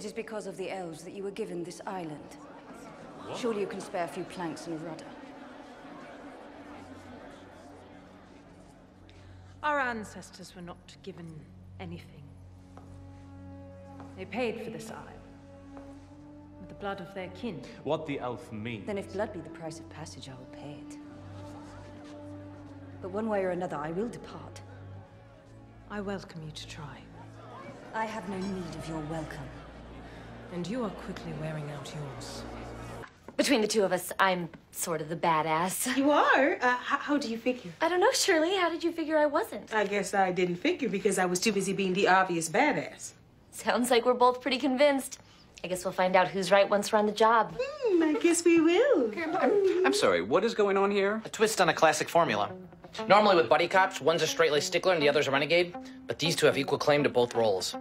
It is because of the elves that you were given this island. Surely you can spare a few planks and a rudder. Our ancestors were not given anything. They paid for this isle. With the blood of their kin. What the elf means. Then if blood be the price of passage, I will pay it. But one way or another, I will depart. I welcome you to try. I have no need of your welcome. And you are quickly wearing out yours. Between the two of us, I'm sort of the badass. You are? Uh, how, how do you figure? I don't know, Shirley. How did you figure I wasn't? I guess I didn't figure because I was too busy being the obvious badass. Sounds like we're both pretty convinced. I guess we'll find out who's right once we're on the job. Hmm, I guess we will. I'm sorry, what is going on here? A twist on a classic formula. Normally with buddy cops, one's a straight-laced stickler and the other's a renegade, but these two have equal claim to both roles.